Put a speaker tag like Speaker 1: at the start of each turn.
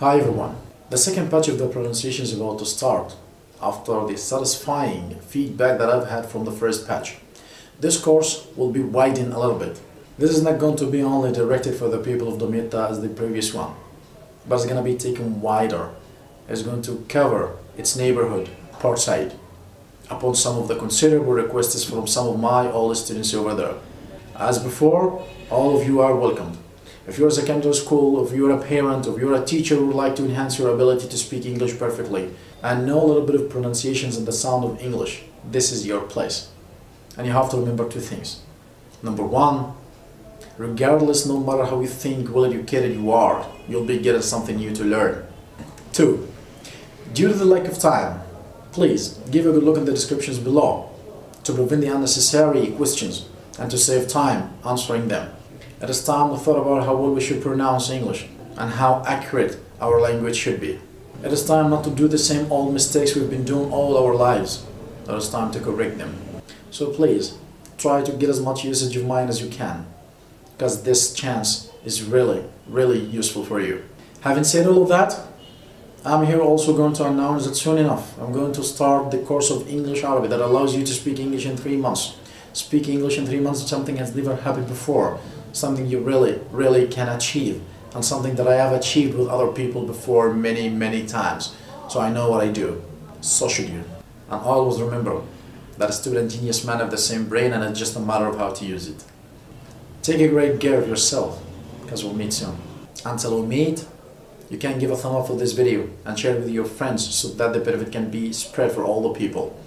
Speaker 1: Hi everyone. The second patch of the pronunciation is about to start after the satisfying feedback that I've had from the first patch. This course will be widened a little bit. This is not going to be only directed for the people of Damietta as the previous one, but it's going to be taken wider. It's going to cover its neighborhood, Port Said, upon some of the considerable requests from some of my old students over there. As before, all of you are welcomed. If you're a secondary school, if you're a parent, if you're a teacher who would like to enhance your ability to speak English perfectly and know a little bit of pronunciations and the sound of English, this is your place. And you have to remember two things. Number one, regardless, no matter how you think well educated you are, you'll be getting something new to learn. Two, due to the lack of time, please give a good look in the descriptions below to prevent the unnecessary questions and to save time answering them. It is time we thought about how well we should pronounce English and how accurate our language should be. It is time not to do the same old mistakes we've been doing all our lives. It is time to correct them. So please, try to get as much usage of mine as you can, because this chance is really, really useful for you. Having said all of that, I'm here also going to announce that soon enough I'm going to start the course of English Arabic that allows you to speak English in three months. Speak English in three months is something has never happened before something you really, really can achieve and something that I have achieved with other people before many, many times. So I know what I do. So should you. And always remember that a student genius man have the same brain and it's just a matter of how to use it. Take a great care of yourself because we'll meet soon. Until we meet, you can give a thumb up for this video and share it with your friends so that the benefit can be spread for all the people.